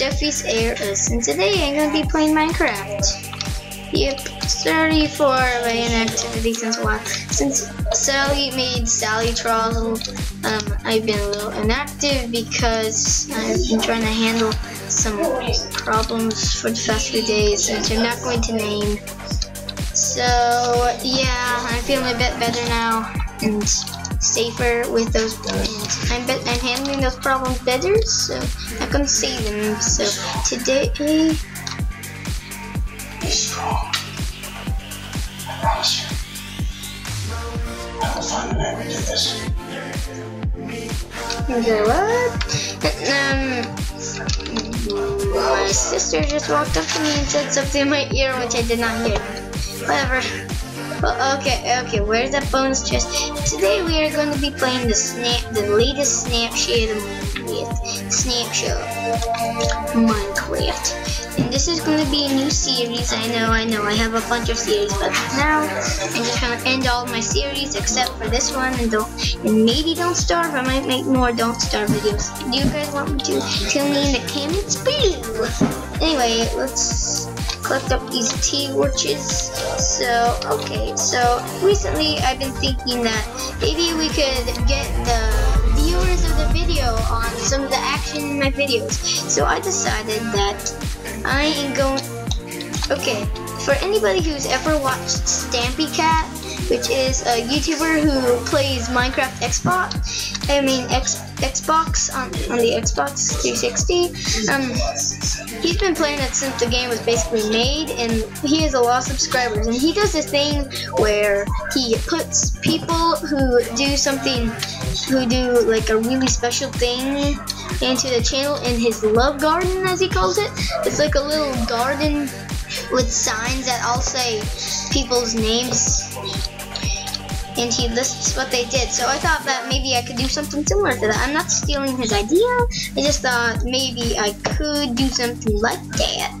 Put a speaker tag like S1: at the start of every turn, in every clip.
S1: StuffiesR Us, and today I'm gonna be playing Minecraft. Yep, sorry for my inactivity since a while. Since Sally made Sally Trozzle, um, I've been a little inactive because I've been trying to handle some problems for the past few days, which I'm not going to name. So, yeah, I'm feeling a bit better now, and safer with those and I'm, I'm handling those problems better so I can gonna them so today
S2: Be strong. I promise you. I will find a way to do this.
S1: okay what um my sister just walked up to me and said something in my ear which I did not hear whatever well, okay, okay, where's that bonus chest? Today we are going to be playing the snap, the latest Snapshot Minecraft. Snapshot. Minecraft. And this is going to be a new series. I know, I know, I have a bunch of series, but now I'm just going to end all my series except for this one. And don't, and maybe Don't Starve. I might make more Don't Starve videos. Do you guys want me to? Tell me in the comments below. Anyway, let's collect up these tea orchards. So, okay, so recently I've been thinking that maybe we could get the viewers of the video on some of the action in my videos. So I decided that I am going, okay, for anybody who's ever watched Stampy Cat, which is a YouTuber who plays Minecraft Xbox. I mean X, Xbox on, on the Xbox 360. Um, he's been playing it since the game was basically made, and he has a lot of subscribers. And he does this thing where he puts people who do something, who do like a really special thing into the channel in his love garden, as he calls it. It's like a little garden with signs that all say people's names and he lists what they did. So I thought that maybe I could do something similar to that. I'm not stealing his idea. I just thought maybe I could do something like that.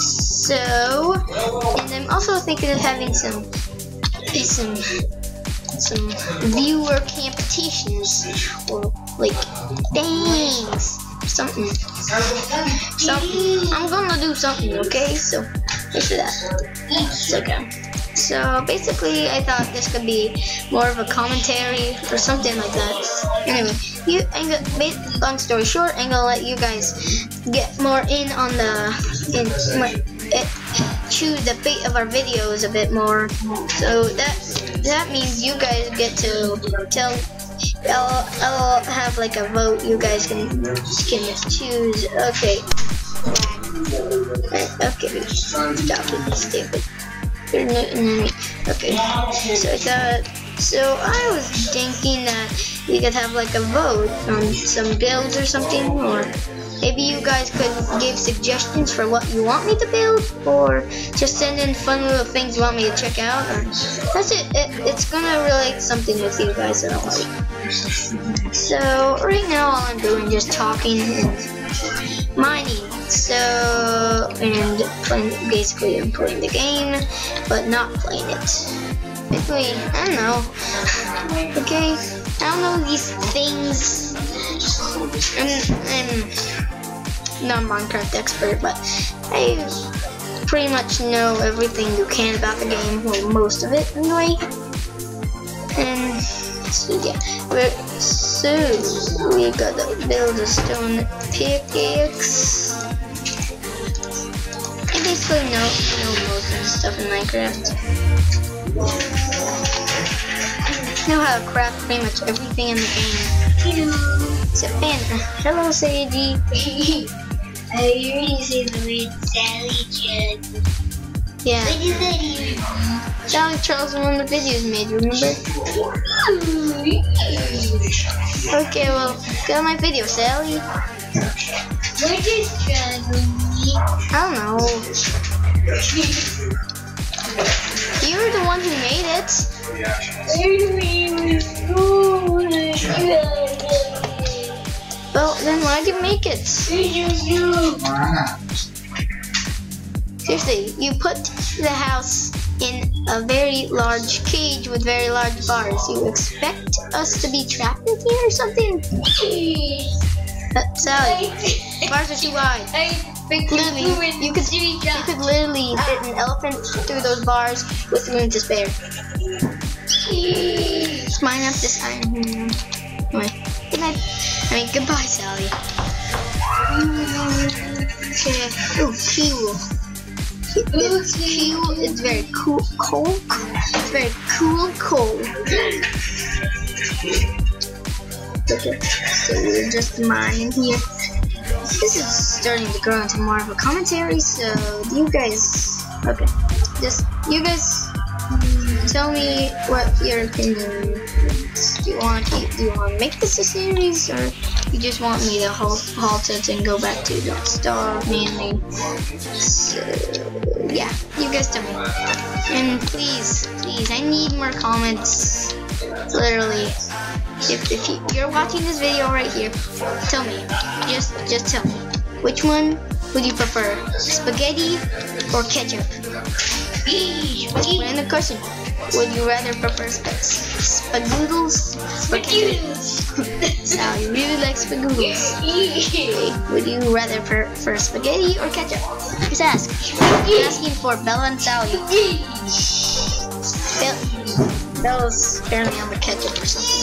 S1: So, and I'm also thinking of having some some some viewer competitions or like things something something I'm gonna do something okay so wait for that okay so basically, I thought this could be more of a commentary or something like that. Anyway, you, gonna, long story short, I'm gonna let you guys get more in on the, in, it, eh, choose the fate of our videos a bit more. So that that means you guys get to tell. I'll, I'll have like a vote. You guys can can choose. Okay. Okay. Stop it. Stupid. Okay, so I thought, uh, so I was thinking that we could have like a vote on some builds or something, or maybe you guys could give suggestions for what you want me to build, or just send in fun little things you want me to check out, or that's it. it it's gonna relate something with you guys that I like. So right now all I'm doing is just talking and mining. So, and playing, basically I'm playing the game, but not playing it. Basically, I don't know. Okay, I don't know these things. I'm, I'm not a Minecraft expert, but I pretty much know everything you can about the game, well, most of it anyway. And so yeah, we're, so we gotta build a stone pickaxe basically know, know most of the stuff in Minecraft. know how to craft pretty much everything in the game. Hello. So, and, hello, Sadie.
S3: I already say the word Sally Judd.
S1: Yeah.
S3: What is that even?
S1: Sally Charles one of the videos made, remember? okay, well, go on my video, Sally.
S3: What is struggling?
S1: I don't know. You're the one who made it. Well, then why'd you make it? Seriously, you put the house in a very large cage with very large bars. You expect us to be trapped in here or something? Sally, bars are too wide.
S3: I
S1: Literally, you could you could literally fit an elephant through those bars with room to spare. Let's mine up this iron. Hmm. Good night. I mean, goodbye, Sally. Okay. Oh, cool. It's cool. It's very cool. Cool. It's very cool. Cool. Okay. So we're just mining here. This is starting to grow into more of a commentary. So you guys, okay, just you guys mm, tell me what your opinion. Do you want do you want to make this a series or you just want me to halt, it and go back to Don't Starve mainly? So yeah, you guys tell me. And please, please, I need more comments. Literally, if, if you, you're watching this video right here, tell me. Just just tell me. Which one would you prefer? Spaghetti or ketchup? Random question. Would you rather prefer sp spagoodles or ketchup? Sally really likes spagoodles. Would you rather prefer spaghetti or ketchup? Just ask. I'm asking for Bella and Sally. Bell, Bella's apparently on the ketchup or something.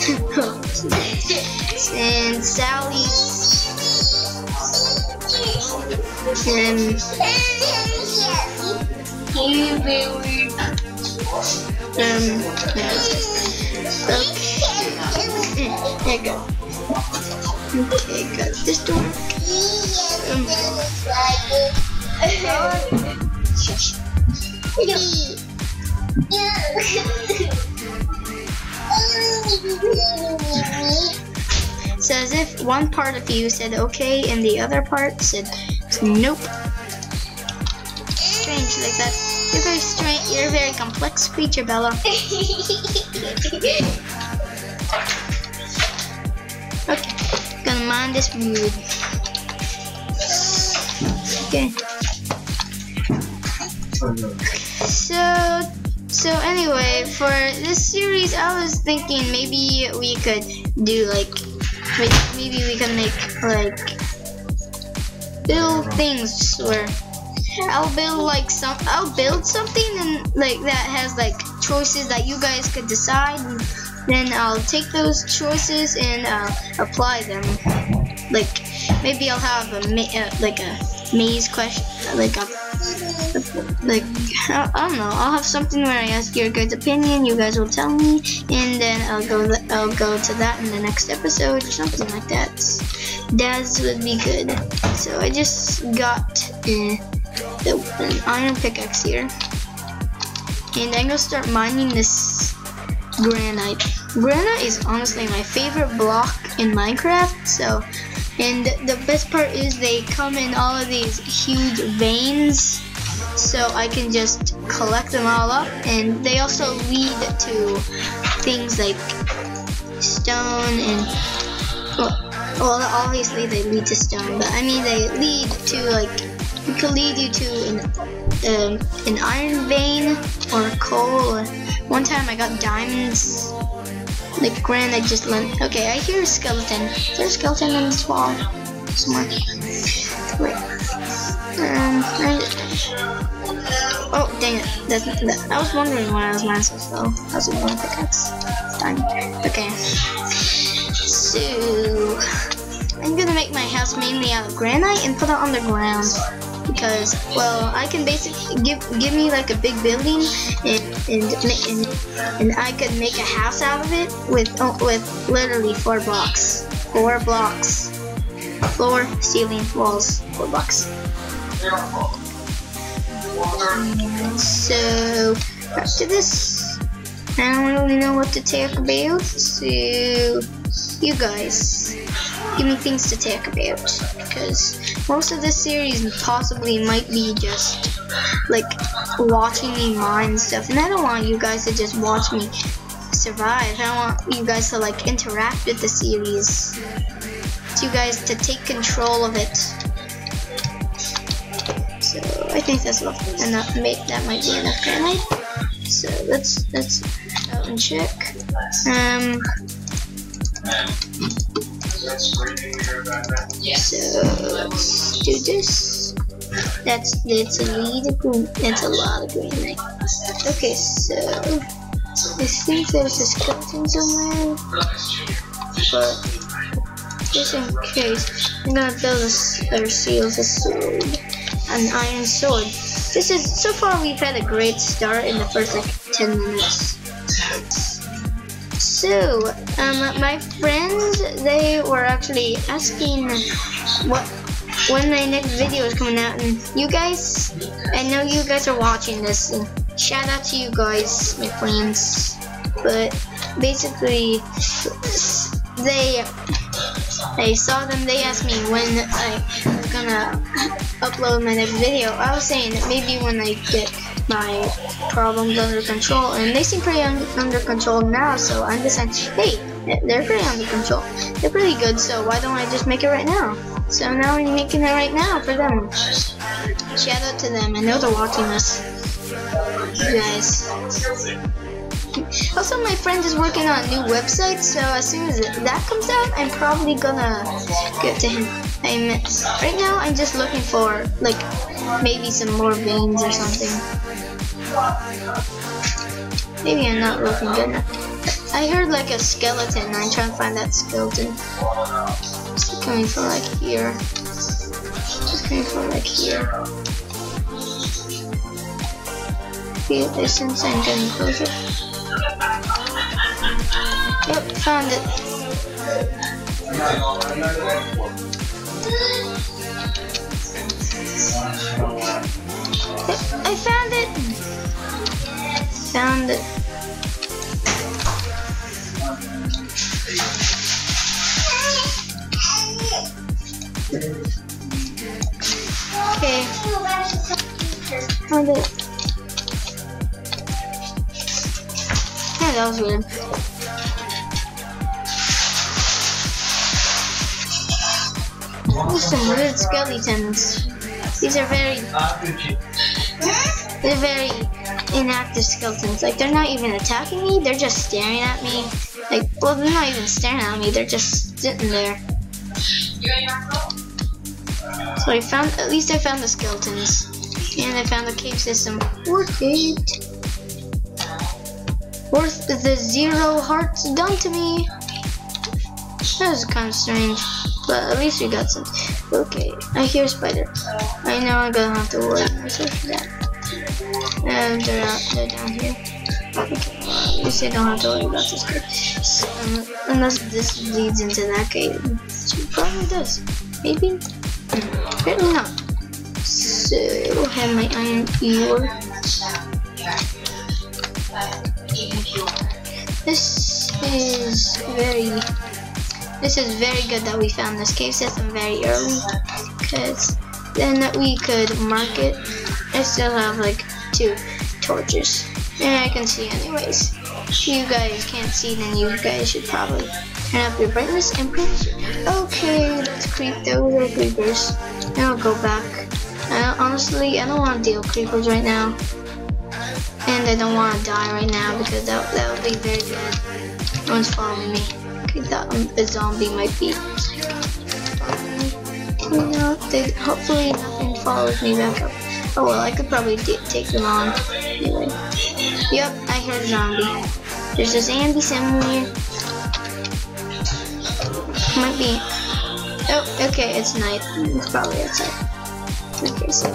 S1: and Sally's and um okay there go okay got this door um, so as if one part of you said okay and the other part said nope. Strange like that you're very strange you're a very complex creature Bella Okay, gonna mind this wood. Okay. So, so anyway, for this series, I was thinking maybe we could do like, maybe we can make like build things where I'll build like some, I'll build something and like that has like choices that you guys could decide. And, then I'll take those choices and uh, apply them. Like maybe I'll have a ma- uh, like a maze question, like a like I, don't know. I'll have something where I ask your guys' opinion. You guys will tell me, and then I'll go I'll go to that in the next episode or something like that. That would be good. So I just got uh, the, an iron pickaxe here, and I'm gonna start mining this granite. Granite is honestly my favorite block in Minecraft. So, and the best part is they come in all of these huge veins, so I can just collect them all up. And they also lead to things like stone and well, well obviously they lead to stone, but I mean they lead to like it could lead you to an um, an iron vein or coal. One time I got diamonds. Like granite just lent. Okay, I hear a skeleton. Is there a skeleton on this wall? Somewhere. Wait. Um. Oh dang it! That's, that, I was wondering why I was mining so. I was going pickaxe. Done. Okay. So I'm gonna make my house mainly out of granite and put it on the ground because well I can basically give give me like a big building and and and, and I could make a house out of it with oh, with literally four blocks. Four blocks. Floor ceiling walls four blocks. So to this I don't really know what to talk about so you guys give me things to talk about because most of this series possibly might be just like watching me mine stuff and I don't want you guys to just watch me survive. I want you guys to like interact with the series. You guys to take control of it. So I think that's enough enough that might be enough granite so let's let's out and check. Um So let's do this. That's that's a lead green. That's a lot of green. Right? Okay, so I think there's a skeleton somewhere, but just in case, I'm gonna build a or seals a sword, an iron sword. This is so far we've had a great start in the first like 10 minutes. So, um, my friends, they were actually asking what when my next video is coming out, and you guys, I know you guys are watching this, and shout out to you guys, my friends. But basically, they, I saw them. They asked me when I was gonna upload my next video. I was saying maybe when I get my problems under control, and they seem pretty un under control now. So I'm saying, hey, they're pretty under control. They're pretty good. So why don't I just make it right now? So now I'm making it right now for them. Shout out to them. I know they're watching this. You guys. Also, my friend is working on a new website, so as soon as that comes out, I'm probably gonna get to him. I'm right now. I'm just looking for like maybe some more veins or something. Maybe I'm not looking good enough. I heard like a skeleton. I'm trying to find that skeleton. It's coming from like here. Just coming from like here. Feel since I'm getting closer. Yep, found it. I found it! Found it. Okay, found it. Yeah, that was weird. These some weird skeletons. These are very, they're very inactive skeletons. Like they're not even attacking me. They're just staring at me. Like, well, they're not even staring at me. They're just sitting there. So I found, at least I found the skeletons, and I found the cave system. Worth it. Worth the zero hearts done to me. That was kind of strange, but at least we got some. Okay, I hear a spider. I know I'm gonna have to worry myself for that. And they're, out, they're down here. Okay, at least don't have to worry about this cave. Um, unless this leads into that cave. It probably does. Maybe? Apparently not. So, I have my iron ore. This is very this is very good that we found this cave system very early because then we could mark it. I still have like two torches and I can see anyways. If you guys can't see then you guys should probably turn up your brightness and print. Okay, let's creep those are creepers. And I'll go back. I, honestly, I don't want to deal with creepers right now. And I don't want to die right now because that, that would be very good. No one's following me. That um, a zombie might be. You know, they, hopefully nothing follows me back up. Oh well, I could probably take them on. Anyway. Yep, I heard a zombie. There's a zombie somewhere. Might be. Oh, okay, it's night. It's probably outside. Okay, so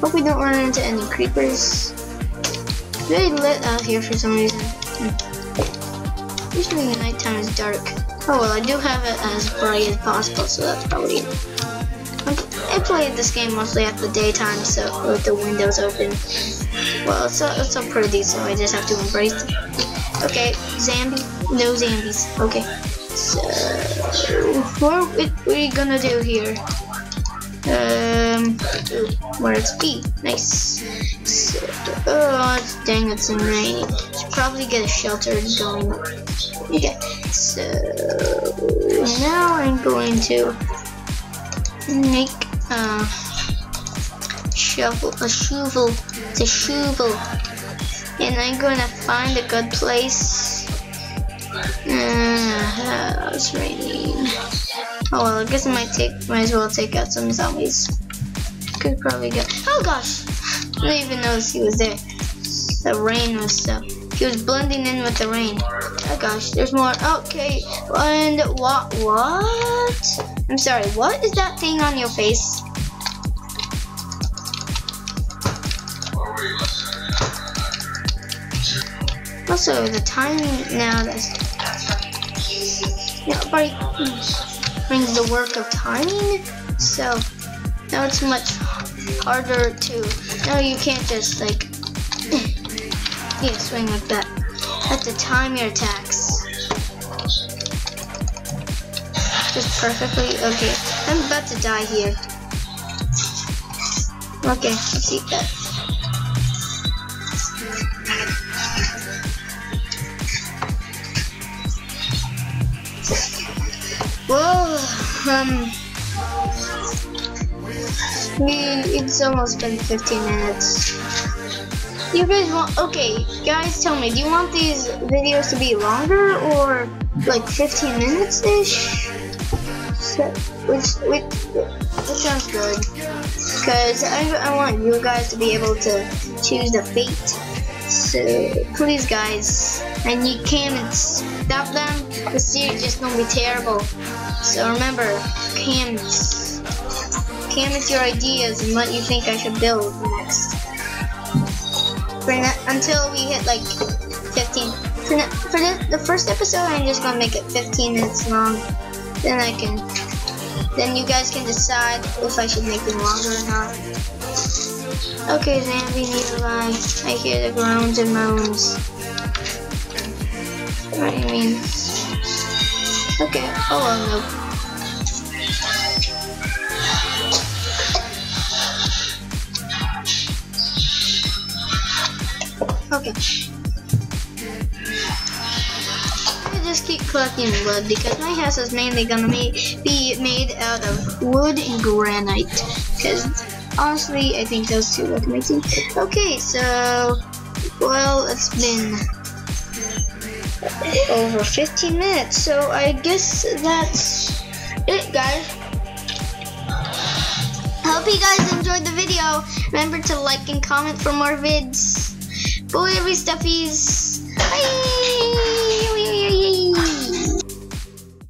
S1: hope we don't run into any creepers. Very lit out here for some reason. Usually the nighttime is dark. Oh well, I do have it as bright as possible, so that's probably it. I played this game mostly at the daytime, so with the windows open. Well, it's so, it's pretty, so I just have to embrace it. Okay, zombie, no zombies. Okay, so what, what are we gonna do here? Um, where it's B. Nice. So, oh, dang, it's raining. Probably get a shelter going. Okay, so now I'm going to make a shovel, a shovel, a shovel, and I'm gonna find a good place Uh, it's raining. Oh well, I guess I might take, might as well take out some zombies. Could probably go. Oh gosh, I didn't even notice he was there. The rain was so. He was blending in with the rain. Oh gosh, there's more. Okay, and what? What? I'm sorry. What is that thing on your face? Also, the timing now that's but brings the work of timing. So now it's much harder to. Now you can't just like yeah swing like that. Have to time your attacks. Just perfectly. Okay, I'm about to die here. Okay, let's see that. Well, um, I mean, it's almost been 15 minutes. You guys want, okay, guys, tell me, do you want these videos to be longer or like 15 minutes-ish? Which, which, which sounds good. Because I, I want you guys to be able to choose the fate. So, please, guys, and you can't stop them, the series just gonna be terrible. So remember, comment, comment your ideas and what you think I should build next. Until we hit like 15. For, for the, the first episode, I'm just gonna make it 15 minutes long. Then I can, then you guys can decide if I should make them longer or not. Okay, Zambi nearby. I hear the groans and moans. What do you mean? Okay, oh well, no. Okay. I just keep collecting wood because my house is mainly gonna be made out of wood and granite. Because honestly, I think those two look amazing. Okay, so well, it's been over 15 minutes, so I guess that's it, guys. Hope you guys enjoyed the video. Remember to like and comment for more vids. Boy, every stuffies. Bye.